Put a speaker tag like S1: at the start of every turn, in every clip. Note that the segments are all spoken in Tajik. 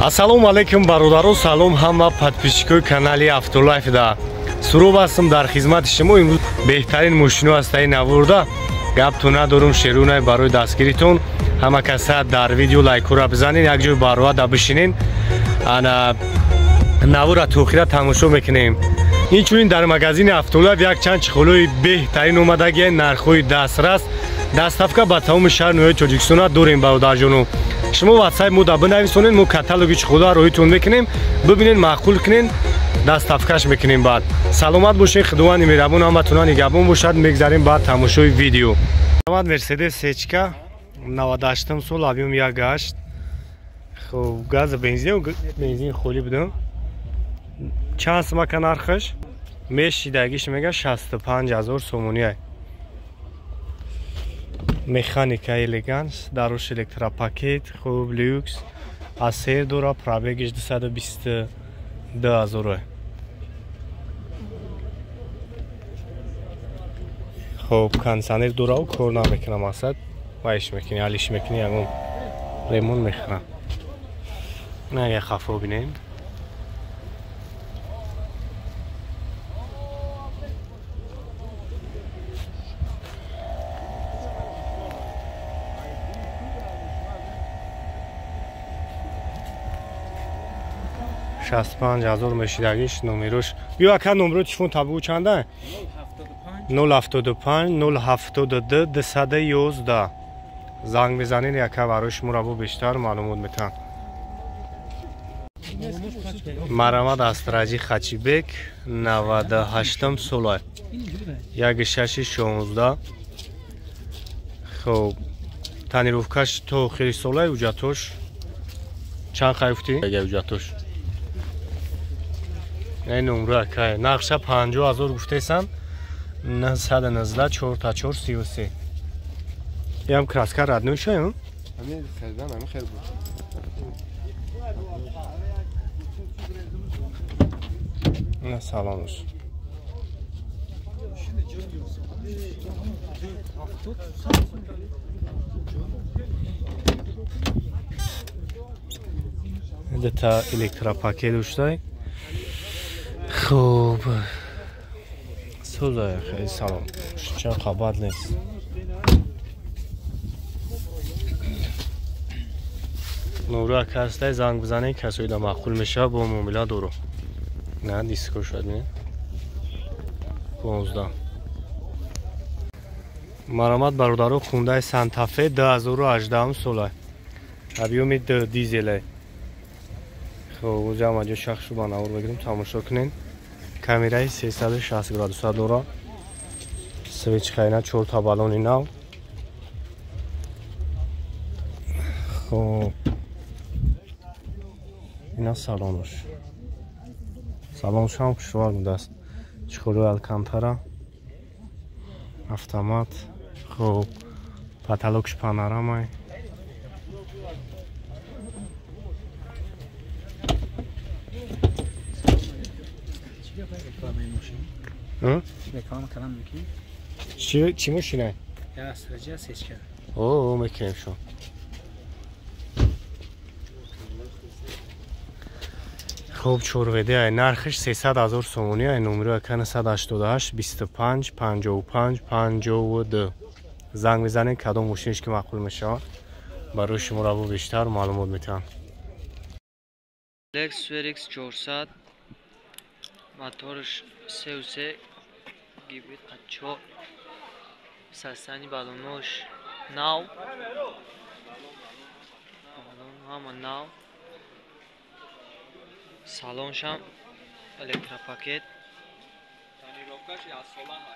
S1: ассалому алайкум бародару. Салом ҳама подписчикои канали автолайфда сурӯб ҳастам. Дар хизмати шумо имрӯз беҳтарин мошино ҳастаи навурда. Гапто надорум шерунай барои дастгиритон. Ҳама каса дар видео лайкура бизанин якҷои бароада бишинен ана навура тухира тамошо мекунем. Инчунин дар магазини автолайф якчанд чихолои беҳтарин омадагиянд нархҳои дастрас. Дастафка ба тамоми шаҳр ноҳияи тоҷикистона дорем бародарҷону шумо ватсайп муда бинависонед мо каталоги чихӯла роҳитон мекунем. Бибинед маъқул кунед дастафкаш мекунем баъд. Саломат бошед худованди меҳрабон ҳаматона нигабон бошад. Мегзарем ба тамошои видео. Амад мерседес сечка. 98 сол объем 18 хуб газ бензин бензин холӣ будам. Чанд сумака нархаш? Мешидагиш мега 65 ҳазор сомония механика элеганс дарош электропакет хуб люкс асер дора пробегиш 222 ҳазоро хуб кондиционер дораву кор намекунам асад. Вайш мекунӣ алиш мекунӣ ягон ремонт мехӯрам. Нага хафо бинем 65 ҳазор мешидагиш номерош биё ака номеро телефон табугу чанда? 075 072 211 занг мезанед яка барои шуморо бо бештар маълумот метаҳам марамад астраҷи хачибек 98 сола 1616 хоб танировкаш то охири сола уҷатош. Чанд хайфтӣ نه نمره که نقشه پنجو هزار گفته سن نه سد نزده چور تا چور سی و سی یه هم کرسکر رد نمیشه هم؟ همین
S2: خیردن همین خیر بود
S1: نه سلام olsun. Deta elektra paket uçtay. Хуб. Сӯза хеле салом. Ча хабар нест? Нура кастай занг бизане касоида маъқул мешава бо муомила дору на диско шуд не? Понзда. Марамат бародаро хундаи сантафе 2018 сола объёми дизеле. Хуб ҷамаҷо шахшу ба навор бигирем тамошо кунем камераи 360 градуса дора свич хайна чорта балони нав. Хуб ина салонош. Салоншам хушвар будааст чихӯрои алкантара. Автомат. Хуб потолокш панорамай чӣ мошина мекунем шо хуб чорведа нархиш сесад ҳазор сомони номеро акана 188 25 55 52 занг мезанед кадом мошиниш ки маъқул мешавад барои шуморо бо бештар маълумот метиҳам lex sverix 400 моторш се гибрид ачо састани балонош нав. Балон ҳама нав. Салоншам электропакет.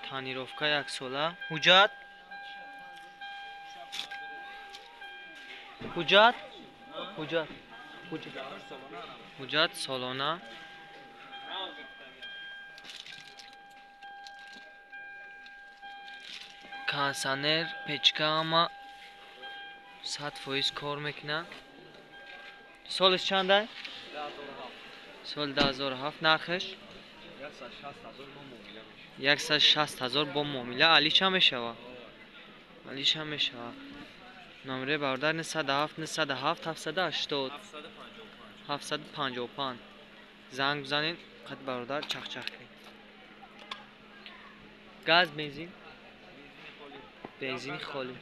S1: Танировка яксола. Ҳуҷҷат ҳуҷҷат ҳуҷҷат ҳуҷҷат солона кондисионер печка ама сад фоиз кор мекунад солиш чанда соли 2007 нархш 16 ҳазор бо муомила. Алиша мешава? Алиша мешава? Номере бародар 97 97 780
S3: 755 занг бизанед. Қад бародар чахчах кунед. Газ бензин бензини холӣ.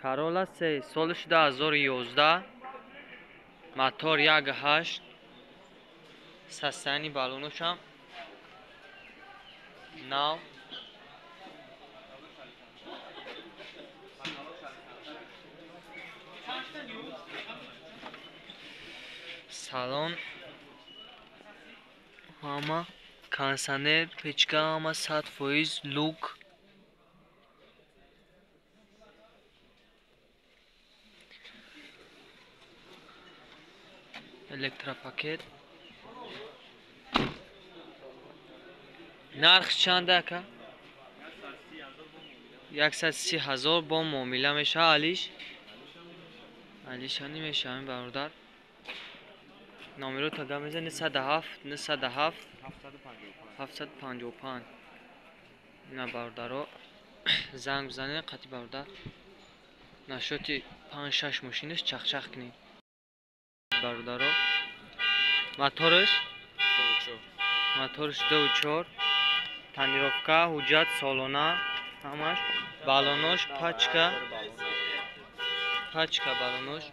S3: Карола се соли 2011 мотор 18 состоянии балонушам нав. Салон. Ҳама кондисионер печка ҳама сад фоиз лук электропакет. Нарх чанд ака? Яксад си ҳазор бо муомила мешава алиш? Алишани мешавами бародар. Номеро тага мезани 97 97 755 ина бародаро занг бизанед қати бародар? Нашоти 56 мошинаш чахчах кунед. Бародаро мотораш мотораш 24 тонировка ҳуҷҷат солона ҳамаш балонош пачка пачка балонош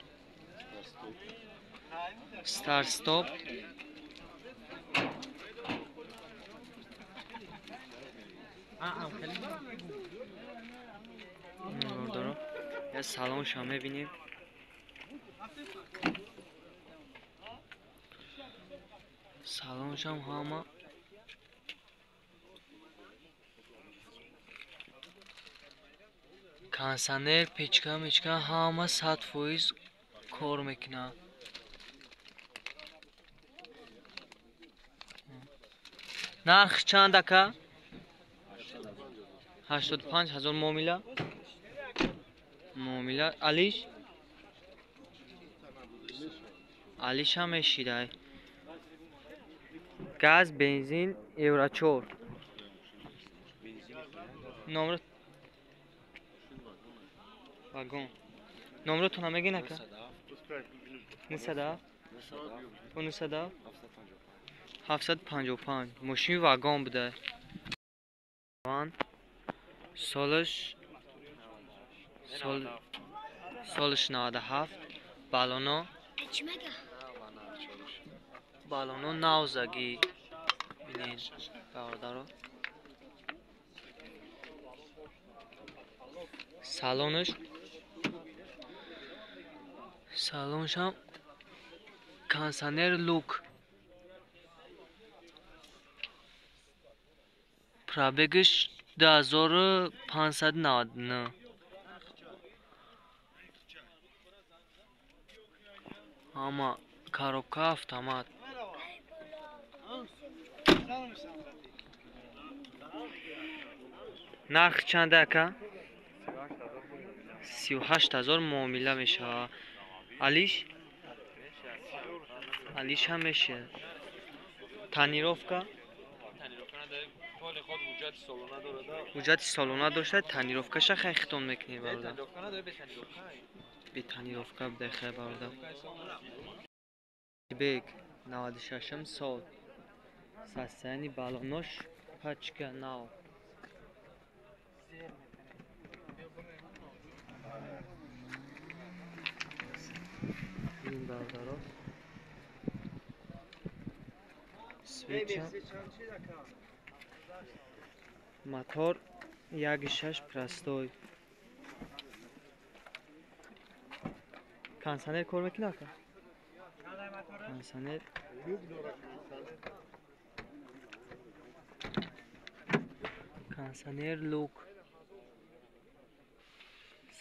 S3: старт стоп я мебинем салоншам ҳама. Кондисионер печка мечка ҳама сад фоиз кор мекунад нарх чанд ака? ҳаштоду панҷ ҳазор муомила. Муомила. Алиш? Алишам мешидай گاز بنزین اورچور نمره واگن. نمرتون هم بگین اکا 907 907 755 ماشین واگن بوده. وان سالش سالش نهاده هفت. بالونو بالونو نوزگی. Бинед бародаро салонаш салоншам консонер лук. Пробегиш дуҳазору панҷсаду наваду нӯ ҳама коробка автомат нарх чанд ака сию ҳашт ҳазор муомила мешавад алиш? Алишам мешавад тонировка ҳуҷҷати солона дошта тонировкаша хай хитон мекунед бародар бетонировка буда хай бародар бек 96 сол состояние балонош пачка нав мотор 16 простой. Кондисионер кор мекуна ака кондисионер кондисионер лук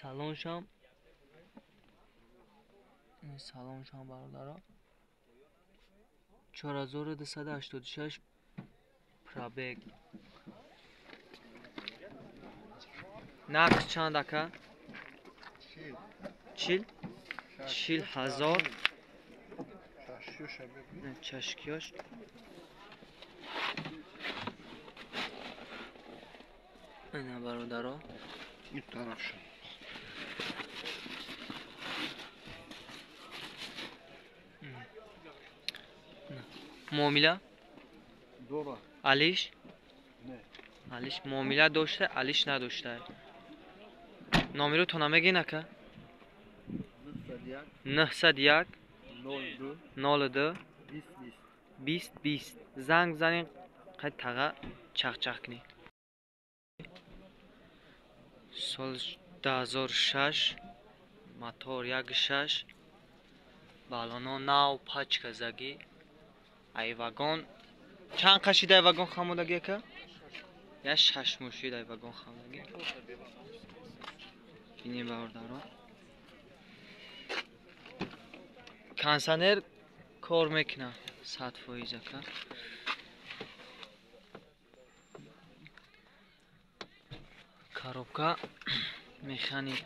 S3: салоншам салоншам бародаро 4286 пробег нарх чанд ака чил чил ҳазор чашкиёш ина бародаро муомила
S4: дора
S3: алиш
S4: не
S3: алиш муомила дошта алиш надошта номеро то намегин ака
S4: нусад як
S3: 901
S4: нол ду
S3: 02
S4: бист бист
S3: 20 20 занг занин қай тага чахчах кунӣ соли 2006 мотор 16 балоно нав пачка загӣ айвагон чанд қашида айвагон хамодаги ака? Я шаш мушид айвагон хамодаги бинем баҳордаро. Кансанер кор мекуна сад фоиз ака коробка механик.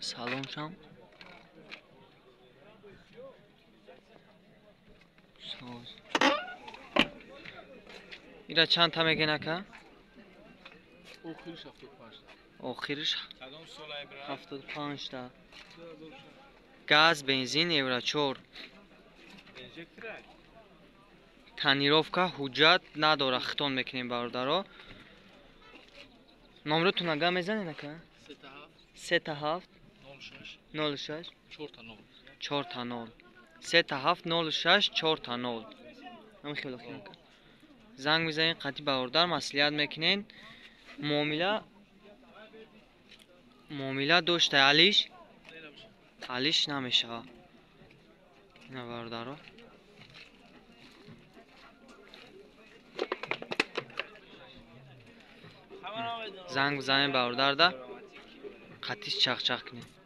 S3: Салоншам соз. Ира чандта мегин ака
S4: охириш ҳафтоду панҷ
S3: охириш?
S4: Айбра
S3: 75 газ бензин евро 4
S4: инжектора
S3: тонировка ҳуҷҷат надора хитон мекунем бародаро номротун ага мезанед ака
S4: сета ҳафт
S3: сета ҳафт
S4: нол шаш
S3: 06
S4: чорта нол
S3: чорта нол сета ҳафт нол шаш чорта нол ҳам хело хело ака занг мезанед қатъи бародар маслиҳат мекунед муомила муомила дошта алиш алиш намешава ина бародаро занг бизанед бародарда қатиш чахчах кунед